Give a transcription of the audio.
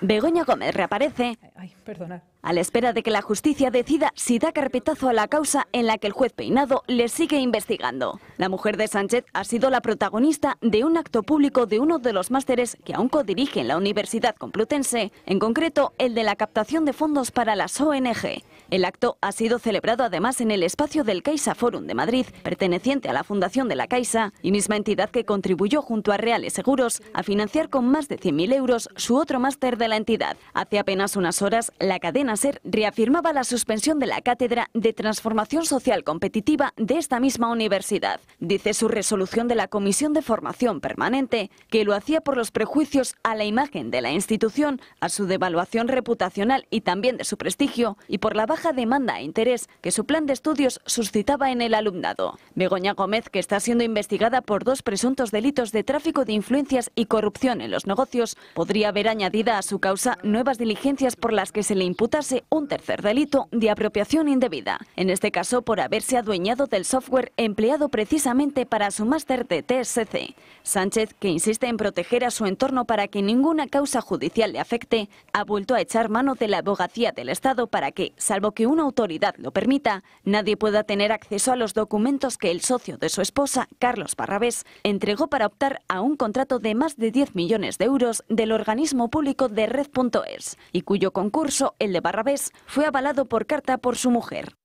Begoña Gómez reaparece. A la espera de que la justicia decida si da carpetazo a la causa en la que el juez Peinado le sigue investigando. La mujer de Sánchez ha sido la protagonista de un acto público de uno de los másteres que aún codirige en la Universidad Complutense, en concreto el de la captación de fondos para las ONG. El acto ha sido celebrado además en el espacio del Caixa Forum de Madrid, perteneciente a la Fundación de la Caixa y misma entidad que contribuyó junto a Reales Seguros a financiar con más de 100.000 euros su otro máster de la entidad. Hace apenas unas horas, la cadena SER reafirmaba la suspensión de la cátedra de Transformación Social Competitiva de esta misma universidad. Dice su resolución de la Comisión de Formación Permanente que lo hacía por los prejuicios a la imagen de la institución, a su devaluación reputacional y también de su prestigio, y por la baja demanda e interés que su plan de estudios suscitaba en el alumnado. Begoña Gómez, que está siendo investigada por dos presuntos delitos de tráfico de influencias y corrupción en los negocios, podría haber añadida a su causa nuevas diligencias por las que se le un tercer delito de apropiación indebida. En este caso, por haberse adueñado del software empleado precisamente para su máster de TSC. Sánchez, que insiste en proteger a su entorno para que ninguna causa judicial le afecte, ha vuelto a echar mano de la abogacía del Estado para que, salvo que una autoridad lo permita, nadie pueda tener acceso a los documentos que el socio de su esposa, Carlos Barrabés, entregó para optar a un contrato de más de 10 millones de euros del organismo público de Red.es y cuyo concurso, el de Barrabés, fue avalado por carta por su mujer.